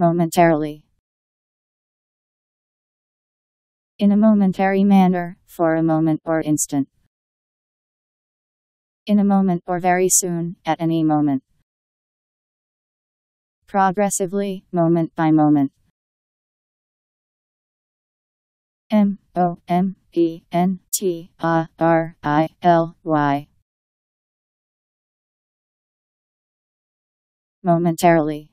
momentarily. In a momentary manner, for a moment or instant. In a moment or very soon, at any moment. Progressively, moment by moment. M O M E N T A R I L Y. Momentarily.